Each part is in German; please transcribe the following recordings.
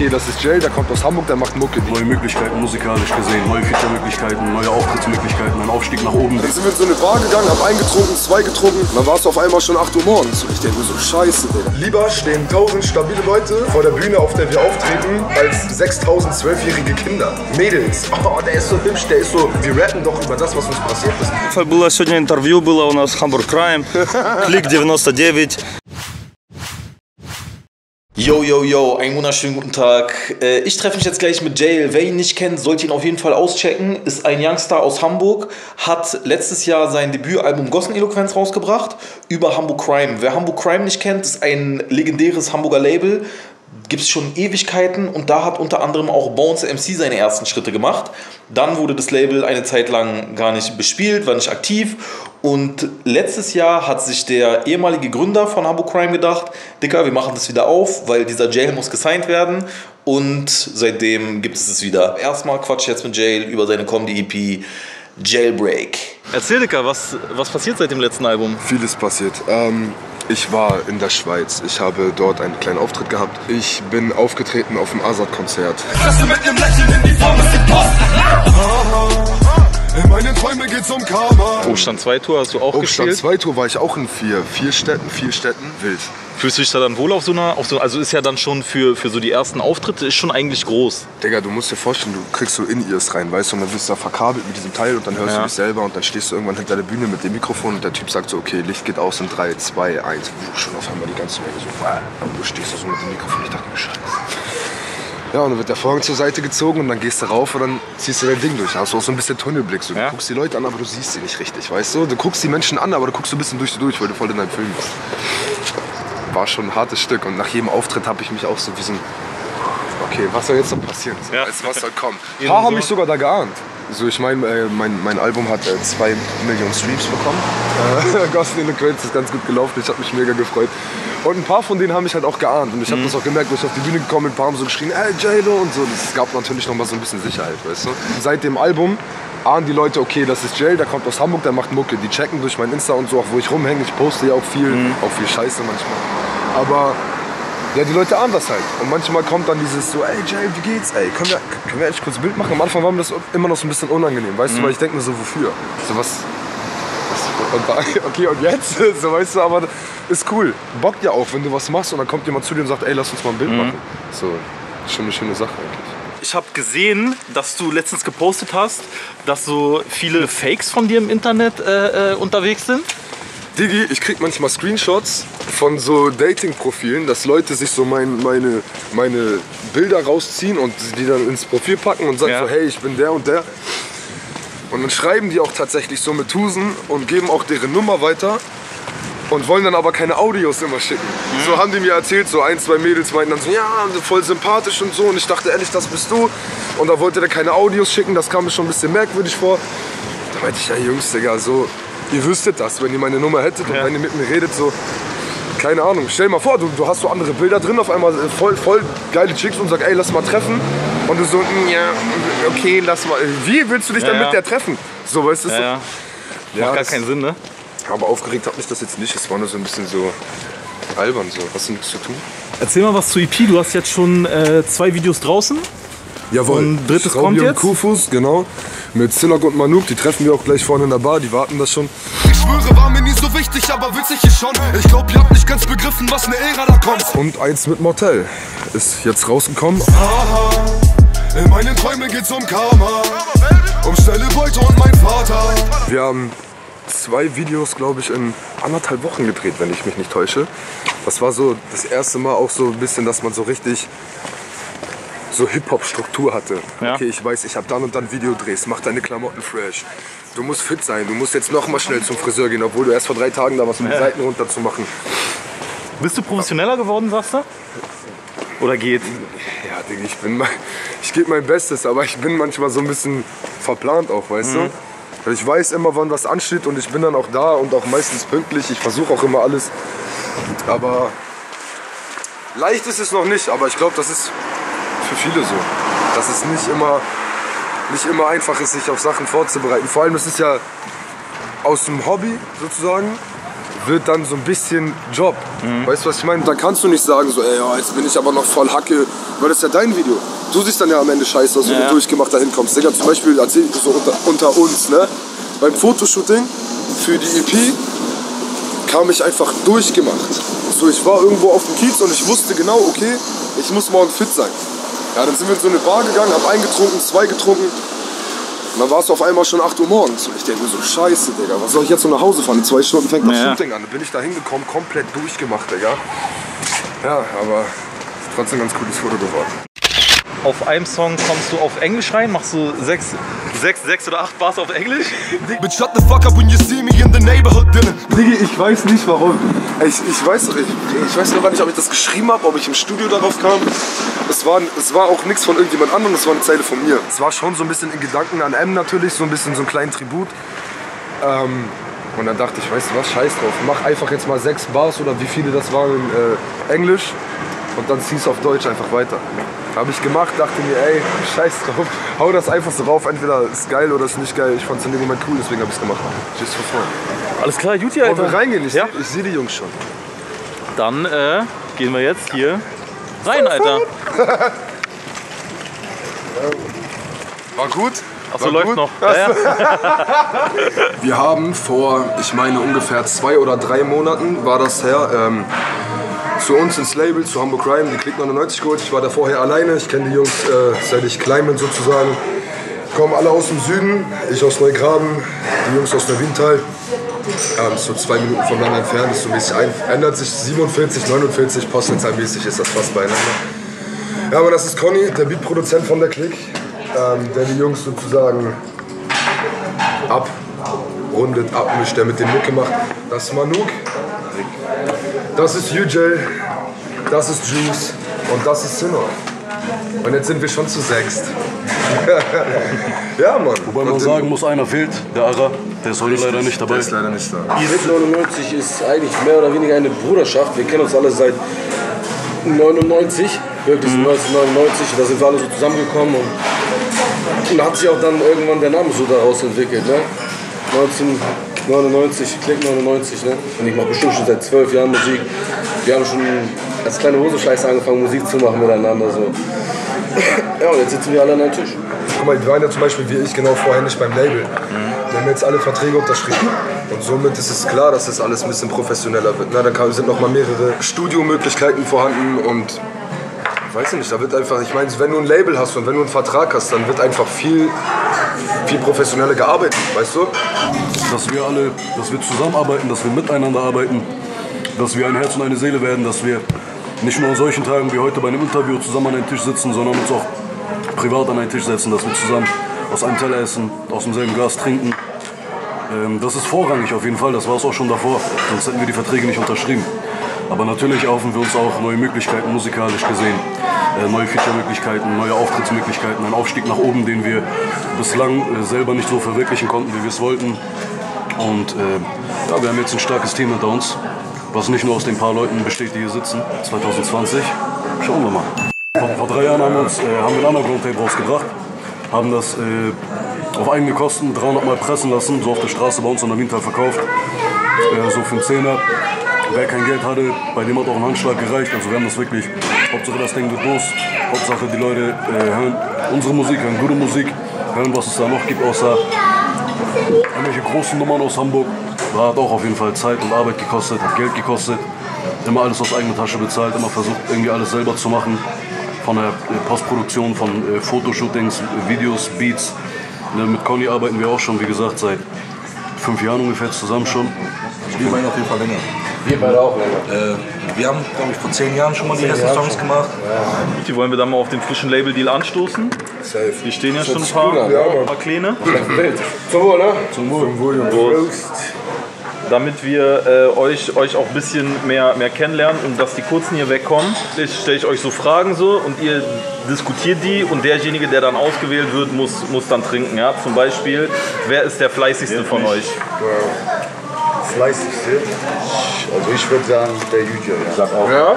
okay, das ist Jay, der kommt aus Hamburg, der macht Mucke. Neue Möglichkeiten musikalisch gesehen, neue Feature-Möglichkeiten, neue Auftrittsmöglichkeiten, ein Aufstieg nach oben. Dann sind wir in so eine Bar gegangen, hab eingetrunken, zwei getrunken, dann war es auf einmal schon 8 Uhr morgens. Und ich denke mir so, scheiße, Digga. Lieber stehen 1000 stabile Leute vor der Bühne, auf der wir auftreten, als 6000 zwölfjährige Kinder. Mädels, oh, der ist so hübsch, der ist so, wir rappen doch über das, was uns passiert ist. Было сегодня интервью, было у нас Hamburg Crime, Клик 99. Yo, yo, yo, einen wunderschönen guten Tag. Äh, Ich treffe mich jetzt gleich mit Jail. Wer ihn nicht kennt, sollte ihn auf jeden Fall auschecken. Ist ein Youngster aus Hamburg, hat letztes Jahr sein Debütalbum Gossen Eloquenz rausgebracht über Hamburg Crime. Wer Hamburg Crime nicht kennt, ist ein legendäres Hamburger Label. Gibt es schon Ewigkeiten und da hat unter anderem auch Bones MC seine ersten Schritte gemacht. Dann wurde das Label eine Zeit lang gar nicht bespielt, war nicht aktiv und letztes Jahr hat sich der ehemalige Gründer von Hamburg Crime gedacht, Dicker, wir machen das wieder auf, weil dieser Jail muss gesigned werden. Und seitdem gibt es es wieder. Erstmal quatsch ich jetzt mit Jail über seine Comedy-EP Jailbreak. Erzähl, Dicker, was, was passiert seit dem letzten Album? Vieles passiert. Ähm, ich war in der Schweiz. Ich habe dort einen kleinen Auftritt gehabt. Ich bin aufgetreten auf dem Azad-Konzert. In meinen Träumen geht's um Karma. Umstand 2 Tour hast du auch Obstand gespielt. 2 Tour war ich auch in vier. Vier Städten, vier Städten, wild. Fühlst du dich da dann wohl auf so einer, auf so, also ist ja dann schon für, für so die ersten Auftritte, ist schon eigentlich groß. Digga, du musst dir vorstellen, du kriegst so In-Ears rein, weißt du, und dann wirst du da verkabelt mit diesem Teil und dann hörst Ja. du dich selber und dann stehst du irgendwann hinter der Bühne mit dem Mikrofon und der Typ sagt so, okay, Licht geht aus in 3, 2, 1. Schon auf einmal die ganze Menge so, und du stehst da so mit dem Mikrofon, ich dachte mir, scheiße. Ja, und dann wird der Vorhang zur Seite gezogen und dann gehst du rauf und dann ziehst du dein Ding durch. Da hast du auch so ein bisschen Tunnelblick. So. Du Ja. guckst die Leute an, aber du siehst sie nicht richtig, weißt du? Du guckst die Menschen an, aber du guckst so ein bisschen durch sie durch, weil du voll in deinem Film bist. War schon ein hartes Stück und nach jedem Auftritt habe ich mich auch so wie so ein Okay, was soll jetzt noch passieren? So, Ja. was soll kommen? Ein paar haben mich sogar da geahnt. So, ich meine, äh, mein, mein Album hat äh, zwei Millionen Streams bekommen. Äh, Gossen Eloquenz ist ganz gut gelaufen, ich habe mich mega gefreut. Und ein paar von denen haben mich halt auch geahnt. Und ich habe das auch gemerkt, wo ich auf die Bühne gekommen bin, ein paar haben so geschrien, ey, J-Lo und so. Das gab natürlich noch mal so ein bisschen Sicherheit, weißt du. Seit dem Album ahnen die Leute, okay, das ist Jay, der kommt aus Hamburg, der macht Mucke. Die checken durch mein Insta und so, auch wo ich rumhänge. Ich poste ja auch viel, auch viel Scheiße manchmal. Aber ja, die Leute ahnen das halt. Und manchmal kommt dann dieses so, ey Jay, wie geht's? Ey, können wir, können wir eigentlich kurz ein Bild machen? Am Anfang war mir das immer noch so ein bisschen unangenehm, weißt du, weil ich denke mir so, wofür? So was, was und okay, und jetzt? So, weißt du, aber ist cool. Bockt ja auch, wenn du was machst und dann kommt jemand zu dir und sagt, ey, lass uns mal ein Bild machen. So, schon eine schöne Sache eigentlich. Ich habe gesehen, dass du letztens gepostet hast, dass so viele Fakes von dir im Internet äh, äh, unterwegs sind. Digi, ich krieg manchmal Screenshots von so Dating-Profilen, dass Leute sich so mein, meine, meine Bilder rausziehen und die dann ins Profil packen und sagen Ja. so, hey, ich bin der und der. Und dann schreiben die auch tatsächlich so mit Tusen und geben auch deren Nummer weiter und wollen dann aber keine Audios immer schicken. So haben die mir erzählt, so ein, zwei Mädels meinten dann so, ja, voll sympathisch und so. Und ich dachte, ehrlich, das bist du. Und da wollte der keine Audios schicken, das kam mir schon ein bisschen merkwürdig vor. Da meinte ich, ja Jungs, Digga, so, ihr wüsstet das, wenn ihr meine Nummer hättet und wenn ihr mit mir redet, so, keine Ahnung, stell dir mal vor, du, du hast so andere Bilder drin, auf einmal äh, voll, voll geile Chicks und sag, ey, lass mal treffen. Und du so, "Mm, ja, okay, lass mal. Wie willst du dich dann Ja, ja. mit der treffen? So, weißt du, so, Ja, ja. ja, Macht gar das- keinen Sinn, ne? aber aufgeregt hat mich das jetzt nicht, es war nur so ein bisschen so albern, so, hast du nichts zu tun? Erzähl mal was zu EP. Du hast jetzt schon äh, zwei Videos draußen. Jawohl. Und drittes Schraubi kommt und jetzt? Kufus, genau. Mit Zillock und Manuk, die treffen wir auch gleich vorne in der Bar, die warten das schon. Ich schwöre, war mir nie so wichtig, aber witzig ist schon. Ich glaub, ihr habt nicht ganz begriffen, was eine Ära da kommt. Und eins mit Mortel ist jetzt rausgekommen. Aha, in meinen Träumen geht's um Karma. Um schnelle Beute und mein Vater. Wir haben zwei Videos, glaube ich, in anderthalb Wochen gedreht, wenn ich mich nicht täusche. Das war so das erste Mal auch so ein bisschen, dass man so richtig so Hip-Hop-Struktur hatte. Ja. Okay, ich weiß, ich habe dann und dann Videodrehs, mach deine Klamotten fresh. Du musst fit sein, du musst jetzt noch mal schnell zum Friseur gehen, obwohl du erst vor drei Tagen da warst, um die Seiten runter zu machen. Bist du professioneller geworden, sagst du? Oder geht? Ja, Digga, ich bin mal, ich gebe mein Bestes, aber ich bin manchmal so ein bisschen verplant auch, weißt du? Weil Ich weiß immer, wann was ansteht und ich bin dann auch da und auch meistens pünktlich. Ich versuche auch immer alles. Aber leicht ist es noch nicht, aber ich glaube, das ist für viele so. Dass es nicht immer, nicht immer einfach ist, sich auf Sachen vorzubereiten. Vor allem, das ist ja aus dem Hobby sozusagen, wird dann so ein bisschen Job. Weißt du, was ich meine? Da kannst du nicht sagen, so, ey, ja, jetzt bin ich aber noch voll Hacke, weil das ist ja dein Video. Du siehst dann ja am Ende scheiße aus, wenn Ja. du durchgemacht dahin kommst. Digga, zum Beispiel, erzähl ich so unter, unter uns, ne? Beim Fotoshooting für die EP kam ich einfach durchgemacht. So, ich war irgendwo auf dem Kiez und ich wusste genau, okay, ich muss morgen fit sein. Ja, dann sind wir in so eine Bar gegangen, hab eingetrunken, zwei getrunken. Und dann war es auf einmal schon 8 Uhr morgens. Und ich denke mir so, scheiße, Digga, was soll ich jetzt noch nach Hause fahren? In zwei Stunden fängt das Ja. Shooting an. Dann bin ich da hingekommen, komplett durchgemacht, Digga. Ja, aber ist trotzdem ein ganz cooles Foto geworden. Auf einem Song kommst du auf Englisch rein, machst du sechs, sechs, sechs oder acht Bars auf Englisch. But shut the fuck up when you see me in the neighborhood dinner. Digi, ich weiß nicht warum. Ich, ich, weiß, ich, ich weiß noch nicht, ob ich das geschrieben habe, ob ich im Studio darauf kam. Es war, es war auch nichts von irgendjemand anderem, es war eine Zeile von mir. Es war schon so ein bisschen in Gedanken an M natürlich, so ein bisschen so einen kleinen Tribut. Ähm, und dann dachte ich, weißt du was, scheiß drauf. Mach einfach jetzt mal sechs Bars oder wie viele das waren in äh, Englisch und dann zieh's auf Deutsch einfach weiter. Habe ich gemacht, dachte mir, ey, scheiß drauf, hau das einfach so rauf, entweder ist geil oder ist nicht geil. Ich fand's in dem Moment cool, deswegen habe ich's gemacht. Just for fun. Alles klar, Juti, Wollen wir Alter. reingehen? Ich, Ja. seh- ich sehe die Jungs schon. Dann äh, gehen wir jetzt hier rein, Alter. War gut? Achso, läuft gut? noch. Ja, ja. Wir haben vor, ich meine ungefähr zwei oder drei Monaten war das her, ähm, zu uns ins Label, zu Hamburg Rhyme, die Klick 99 geholt. Ich war da vorher alleine, ich kenne die Jungs äh, seit ich klein bin sozusagen. Kommen alle aus dem Süden, ich aus Neugraben, die Jungs aus Neuwiental. Ähm, so zwei Minuten voneinander entfernt, ist so mäßig ein, ändert sich 47, 49, postleitzahlmäßig ist das fast beieinander. Ja, aber das ist Conny, der Beatproduzent von der Klick, ähm, der die Jungs sozusagen abrundet, abmischt, der mit dem Mucke macht. Das ist Manuk, das ist UJ, das ist Juice und das ist Sinner. Und jetzt sind wir schon zu sechst. ja, Mann. Wobei man sagen muss, einer fehlt, der Ara, der ist heute leider nicht dabei. Der ist leider nicht da. Mit 99 ist eigentlich mehr oder weniger eine Bruderschaft. Wir kennen uns alle seit 99, wirklich 1999. Da sind wir alle so zusammengekommen und, und hat sich auch dann irgendwann der Name so daraus entwickelt. Ne? 1999, Klick 99. Ne? Und ich mache bestimmt schon seit zwölf Jahren Musik. Wir haben schon als kleine Hosenscheiße angefangen, Musik zu machen miteinander. So. Ja, und jetzt sitzen wir alle an einem Tisch. Guck mal, die waren ja zum Beispiel wie ich genau vorher nicht beim Label. Wir haben jetzt alle Verträge unterschrieben. Und somit ist es klar, dass das alles ein bisschen professioneller wird. Na, da sind noch mal mehrere Studiomöglichkeiten vorhanden und weiß ich nicht, da wird einfach, ich meine, wenn du ein Label hast und wenn du einen Vertrag hast, dann wird einfach viel, viel professioneller gearbeitet, weißt du? dass wir alle, dass wir zusammenarbeiten, dass wir miteinander arbeiten, dass wir ein Herz und eine Seele werden, dass wir nicht nur an solchen Tagen wie heute bei einem Interview zusammen an einen Tisch sitzen, sondern uns auch privat an einen Tisch setzen, dass wir zusammen aus einem Teller essen, aus demselben Glas trinken. Ähm, das ist vorrangig auf jeden Fall, das war es auch schon davor, sonst hätten wir die Verträge nicht unterschrieben. Aber natürlich erhoffen wir uns auch neue Möglichkeiten musikalisch gesehen, äh, neue Feature-Möglichkeiten, neue Auftrittsmöglichkeiten, einen Aufstieg nach oben, den wir bislang äh, selber nicht so verwirklichen konnten, wie wir es wollten. Und äh, ja, wir haben jetzt ein starkes Team hinter uns, was nicht nur aus den paar Leuten besteht, die hier sitzen. 2020, schauen wir mal. Vor, vor drei Jahren haben wir, uns, äh, haben wir ein Underground-Tape rausgebracht, haben das äh, auf eigene Kosten 300 Mal pressen lassen, so auf der Straße bei uns an der Winter verkauft, äh, so für einen Zehner. Wer kein Geld hatte, bei dem hat auch ein Handschlag gereicht. Also wir haben das wirklich, Hauptsache das Ding wird los, Hauptsache die Leute äh, hören unsere Musik, hören gute Musik, hören was es da noch gibt, außer irgendwelche großen Nummern aus Hamburg. Da hat auch auf jeden Fall Zeit und Arbeit gekostet, hat Geld gekostet. Immer alles aus eigener Tasche bezahlt, immer versucht irgendwie alles selber zu machen. Von der äh, Postproduktion, von äh, Fotoshootings, Videos, Beats. Ne, mit Conny arbeiten wir auch schon, wie gesagt, seit fünf Jahren ungefähr zusammen schon. Wir meinen auf jeden Fall länger. Wir beide auch länger. Äh, wir haben, glaube ich, vor zehn Jahren schon mal die ersten Songs gemacht. Die wollen wir dann mal auf den frischen Label-Deal anstoßen. Safe. Hier stehen ja schon ein paar, an, ja, Mann. paar Kleine. Zum Wohl, ne? Zum Wohl, Jungs. Prost. Damit wir äh, euch, euch auch ein bisschen mehr, mehr kennenlernen und dass die Kurzen hier wegkommen, stelle ich euch so Fragen so und ihr diskutiert die und derjenige, der dann ausgewählt wird, muss, muss dann trinken. Ja? Zum Beispiel, wer ist der fleißigste von euch? Fleißigste. Also ich würde sagen, der Jüdier, ja. Sag auch. Ja?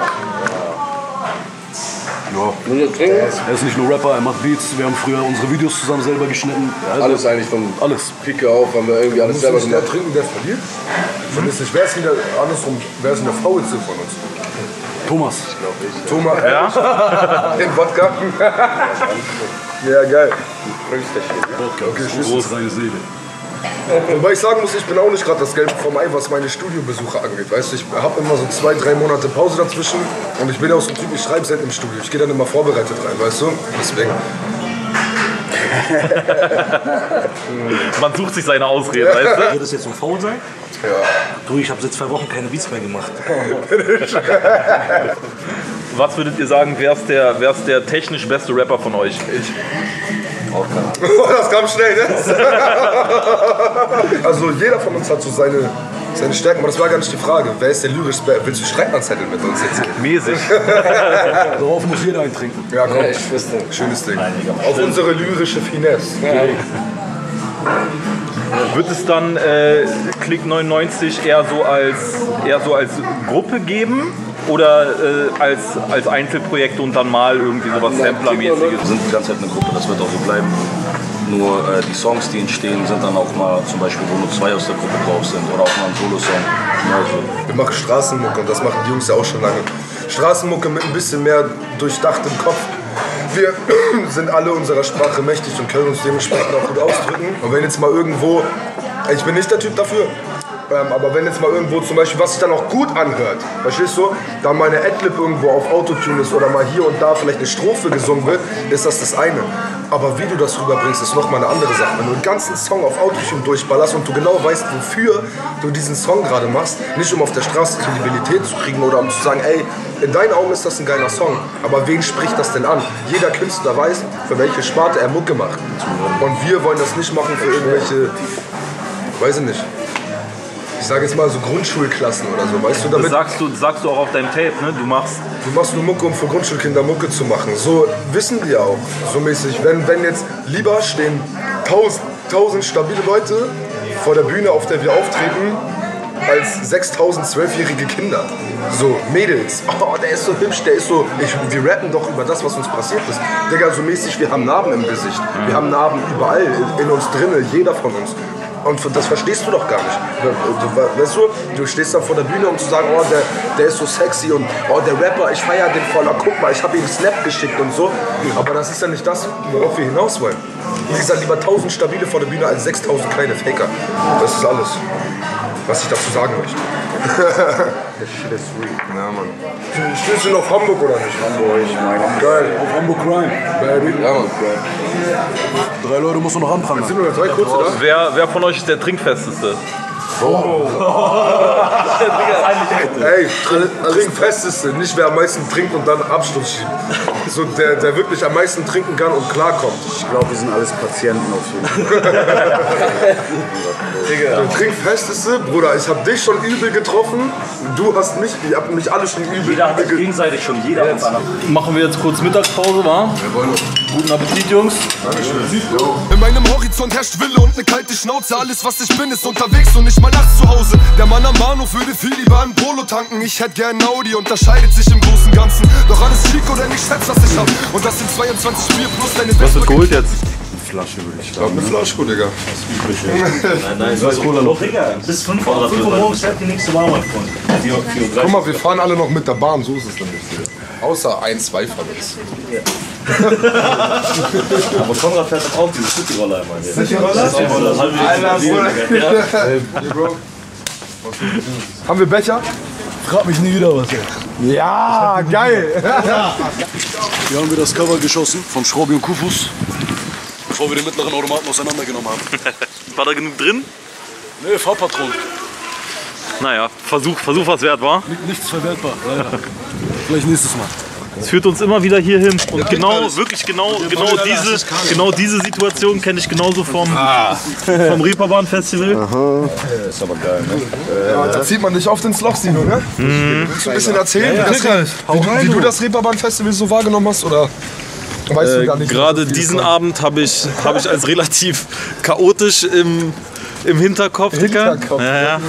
Trinken? Er ist nicht nur Rapper, er macht Beats. Wir haben früher unsere Videos zusammen selber geschnitten. Also Alles eigentlich von Alles. Picke auf, haben wir irgendwie alles selber nicht der gemacht. trinken, der verliert? Es nicht, wer ist denn der, andersrum, wer ist denn der Faulste von uns? Thomas. Thomas. Ja? Den Wodka? ja, geil. Okay, Schluss ist seine Seele. Wobei ich sagen muss, ich bin auch nicht gerade das Gelbe vom Ei, was meine Studiobesuche angeht. Weißt du, ich habe immer so zwei, drei Monate Pause dazwischen und ich bin ja auch so ein Typ, ich schreibe selten im Studio. Ich gehe dann immer vorbereitet rein, weißt du? Deswegen. Man sucht sich seine Ausreden, weißt du? Wird das jetzt so faul sein? Ja. Du, ich habe seit zwei Wochen keine Beats mehr gemacht. Was würdet ihr sagen, wer ist der, wer ist der technisch beste Rapper von euch? Oh, das kam schnell, ne? also jeder von uns hat so seine, seine Stärken, aber das war gar nicht die Frage. Wer ist der lyrisch? Willst du Streitmann-Zettel mit uns jetzt? Mäßig. Darauf muss jeder eintrinken. Ja, komm. Ja, ich wüsste. Schönes Ding. Auf unsere lyrische Finesse. Wird es dann äh, Klick 99 eher so als, eher so als Gruppe geben? Oder äh, als, als Einzelprojekte und dann mal irgendwie sowas Sampler-mäßiges? Wir sind die ganze Zeit eine Gruppe, das wird auch so bleiben. Nur äh, die Songs, die entstehen, sind dann auch mal zum Beispiel, wo nur zwei aus der Gruppe drauf sind oder auch mal ein Solo-Song. Also, Wir machen Straßenmucke und das machen die Jungs ja auch schon lange. Straßenmucke mit ein bisschen mehr durchdachtem Kopf. Wir sind alle unserer Sprache mächtig und können uns dementsprechend auch gut ausdrücken. Und wenn jetzt mal irgendwo, ich bin nicht der Typ dafür, ähm, aber wenn jetzt mal irgendwo zum Beispiel, was sich dann auch gut anhört, verstehst du, da mal eine Adlib irgendwo auf Autotune ist oder mal hier und da vielleicht eine Strophe gesungen wird, ist das das eine. Aber wie du das rüberbringst, ist nochmal eine andere Sache. Wenn du einen ganzen Song auf Autotune durchballerst und du genau weißt, wofür du diesen Song gerade machst, nicht um auf der Straße Kredibilität zu kriegen oder um zu sagen, ey, in deinen Augen ist das ein geiler Song, aber wen spricht das denn an? Jeder Künstler weiß, für welche Sparte er Mucke macht. Und wir wollen das nicht machen für irgendwelche, weiß ich nicht, ich sage jetzt mal so Grundschulklassen oder so, weißt du, Das damit sagst du, sagst du auch auf deinem Tape, ne? Du machst du machst nur Mucke, um für Grundschulkinder Mucke zu machen. So wissen wir auch, so mäßig. Wenn, wenn jetzt lieber stehen tausend, tausend stabile Leute vor der Bühne, auf der wir auftreten, als 6000 zwölfjährige Kinder. So, Mädels, oh, der ist so hübsch, der ist so. Ich, wir rappen doch über das, was uns passiert ist. Digga, so mäßig, wir haben Narben im Gesicht. Wir haben Narben überall in, in uns drinne, jeder von uns. Und das verstehst du doch gar nicht. Weißt du, du stehst da vor der Bühne, um zu sagen, oh, der, der ist so sexy und oh, der Rapper, ich feier den voll. Oh, guck mal, ich habe ihm Snap geschickt und so. Aber das ist ja nicht das, worauf wir hinaus wollen. Wie gesagt, lieber 1000 stabile vor der Bühne als 6000 kleine Faker. Das ist alles, was ich dazu sagen möchte. Ja, Mann. Stehst du noch Hamburg oder nicht? Hamburg, ich meine. Geil. Auf Hamburg Crime. Baby. Ja, Mann. Drei Leute musst du noch anprangern. Sind nur noch drei kurze da? Wer, wer von euch ist der Trinkfesteste? Ey, tr- Trinkfesteste, nicht wer am meisten trinkt und dann Abschluss schiebt. So der, der wirklich am meisten trinken kann und klarkommt. Ich glaube, wir sind alles Patienten auf jeden Fall. Der Trinkfesteste, Bruder, ich hab dich schon übel getroffen. Du hast mich, ihr habt mich alle schon übel, jeder hat sich ge gegenseitig schon, jeder seiner Machen wir jetzt kurz Mittagspause, wa? Guten Appetit, Jungs. In meinem Horizont herrscht Wille und ne kalte Schnauze. Alles, was ich bin, ist unterwegs und nicht mal nachts zu Hause. Der Mann am Bahnhof würde viel lieber einen Polo tanken. Ich hätte gern Audi, unterscheidet sich im Großen und Ganzen. Doch alles schick oder nicht schätzt, was ich hab. Und das sind 22 Bier plus deine Was wird geholt jetzt? Flasche würde ich Ich glaub, eine Flasche, Digga. Nein, so ist Cola noch. Digga, bis 5 Uhr, 5 Uhr morgens fährt die nächste Bahn, mein Freund. 4 Uhr, 4 Uhr Guck mal, wir fahren alle noch mit der Bahn, so ist es nämlich. Außer ein, zwei von uns. Aber Konrad fährt doch auch diese Cityroller einmal. Cityroller? Das halbe Ja. Haben wir Becher? Frag mich nie wieder was, ey. Ja, geil. Hier haben wir das Cover geschossen von Schrobi und Kufus. Bevor wir den mittleren Automaten auseinandergenommen haben. War da genug drin? Nee, Fahrpatron. Naja, Versuch, Versuch was wert war. Nichts verwertbar, leider. Vielleicht nächstes Mal. Es führt uns immer wieder hierhin. Und genau, wirklich genau, genau diese, genau diese Situation kenne ich genauso vom, vom Reeperbahn Festival. Ist aber geil, ne? Ja, da zieht man dich oft ins Loch, Sino, ne? Willst du ein bisschen erzählen, wie, das, wie, du- wie du das Reeperbahn-Festival so wahrgenommen hast? Oder weißt du Äh, gar nicht? Gerade diesen? Abend habe ich, hab ich als relativ chaotisch im, im Hinterkopf, Digga. Hinterkopf. Ja, ja.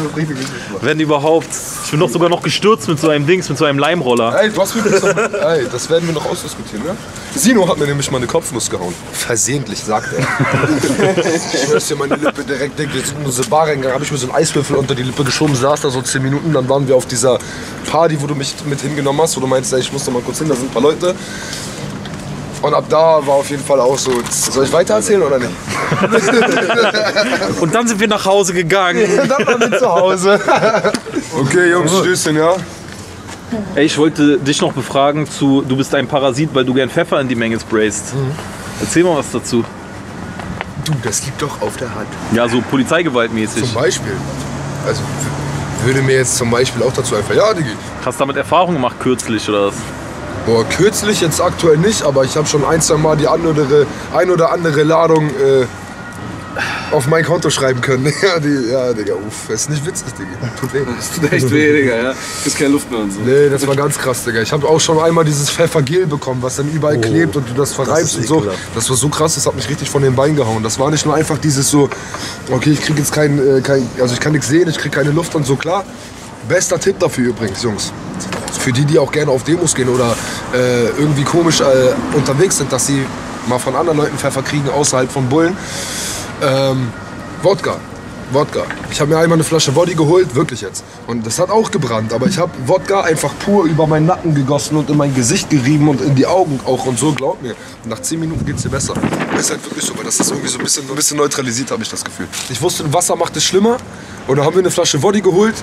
Wenn überhaupt. Ich bin doch sogar noch gestürzt mit so einem Dings, mit so einem Leimroller. Ey, du hast wirklich so, ey, das werden wir noch ausdiskutieren, ne? Sino hat mir nämlich mal eine Kopfnuss gehauen. Versehentlich, sagt er. ich schwör's dir, meine Lippe direkt, Digga, wir sind in unsere Bar reingegangen, hab ich mir so einen Eiswürfel unter die Lippe geschoben, saß da so 10 Minuten, dann waren wir auf dieser Party, wo du mich mit hingenommen hast, wo du meinst, ey, ich muss da mal kurz hin, da sind ein paar Leute. Und ab da war auf jeden Fall auch so, soll ich weiter erzählen oder nicht? Und dann sind wir nach Hause gegangen. dann waren wir zu Hause. Okay, Jungs, Stößchen, ja? Ey, ich wollte dich noch befragen zu, du bist ein Parasit, weil du gern Pfeffer in die Menge sprayst. Erzähl mal was dazu. Du, das liegt doch auf der Hand. Ja, so Polizeigewaltmäßig. Zum Beispiel. Also würde mir jetzt zum Beispiel auch dazu einfallen, ja, Digi. Hast du damit Erfahrung gemacht kürzlich oder was? Boah, kürzlich jetzt aktuell nicht, aber ich habe schon ein, zwei Mal die andere, ein oder andere Ladung äh, auf mein Konto schreiben können. ja, die, ja, Digga, uff, das ist nicht witzig, Digga. Tut weh. Das tut echt weh, Digga, ja. Ist keine Luft mehr und so. Nee, das war ganz krass, Digga. Ich habe auch schon einmal dieses Pfeffergel bekommen, was dann überall klebt und du das verreibst und so. Das war so krass, das hat mich richtig von den Beinen gehauen. Das war nicht nur einfach dieses so, okay, ich krieg jetzt kein, äh, kein also ich kann nichts sehen, ich krieg keine Luft und so, klar. Bester Tipp dafür übrigens, Jungs. Für die, die auch gerne auf Demos gehen oder äh, irgendwie komisch äh, unterwegs sind, dass sie mal von anderen Leuten Pfeffer kriegen außerhalb von Bullen. Ähm, Wodka. Wodka. Ich habe mir einmal eine Flasche Woddy geholt, wirklich jetzt. Und das hat auch gebrannt, aber ich habe Wodka einfach pur über meinen Nacken gegossen und in mein Gesicht gerieben und in die Augen auch und so, glaub mir. Nach 10 Minuten geht's dir besser. Das ist halt wirklich so, weil das ist irgendwie so ein bisschen, ein bisschen neutralisiert, habe ich das Gefühl. Ich wusste, Wasser macht es schlimmer und dann haben wir eine Flasche Woddy geholt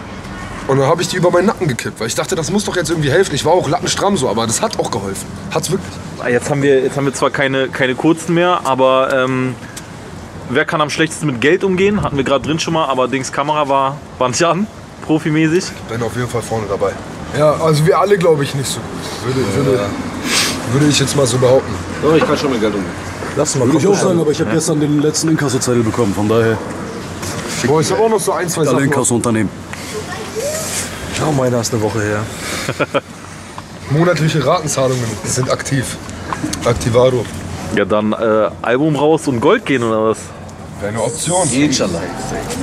und dann habe ich die über meinen Nacken gekippt, weil ich dachte, das muss doch jetzt irgendwie helfen. Ich war auch lattenstramm so, aber das hat auch geholfen. Hat's wirklich. Ah, Jetzt haben wir, jetzt haben wir zwar keine, keine kurzen mehr, aber ähm, wer kann am schlechtesten mit Geld umgehen? Hatten wir gerade drin schon mal, aber Dings Kamera war, war nicht an, profimäßig. Bin auf jeden Fall vorne dabei. Ja, also wir alle glaube ich nicht so gut. Würde, würde, würde ich jetzt mal so behaupten. Doch, ich kann schon mit Geld umgehen. Lass mal Würde ich auch sagen, aber ich habe gestern den letzten Inkassozettel bekommen. Von daher, Boah, ich habe auch noch so ein, zwei alle Sachen. Inkassounternehmen. Ja, meiner ist eine Woche her. Monatliche Ratenzahlungen sind aktiv. Aktivado. Ja, dann äh, Album raus und Gold gehen oder was? Wäre eine Option. Inshallah.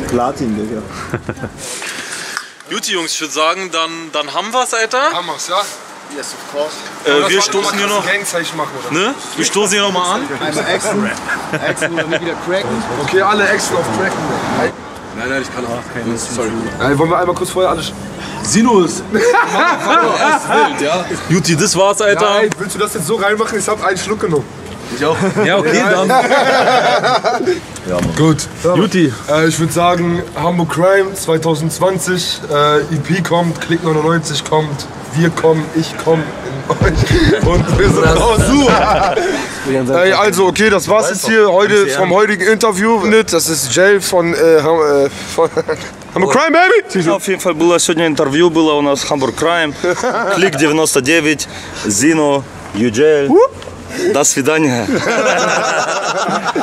Platin, Digga. Gut, Jungs, ich würde sagen, dann, dann haben wir's, Alter. Hammers, ja? Yes, of course. Äh, wir stoßen hier noch, Gangzeichen machen, oder? ne? Wir stoßen hier noch mal an. Einmal Exen. Exen dann wieder cracken. Okay, alle Exen auf Tracken. Nein, nein, ich kann auch. Sorry. Ey, wollen wir einmal kurz vorher alles. Sinus. Erst wild, ja. Juti, das war's, Ja, Alter. ey, willst du das jetzt so reinmachen? Ich hab einen Schluck genommen. Ich auch. Ja, okay, dann. Gut. Juti. Äh, ich würde sagen, Hamburg Crime 2020. Äh, EP kommt, Klick 99 kommt, wir kommen, ich komme in euch. Und wir sind raus. Ey, also, okay, das war's jetzt hier heute vom heutigen Interview. Das ist Jay von, äh, Ham- äh, von Hamburg Crime, Baby! Auf jeden Fall было сегодня интервью, было у нас Hamburg Crime, Клик 99, Зино, Юджель. До свидания.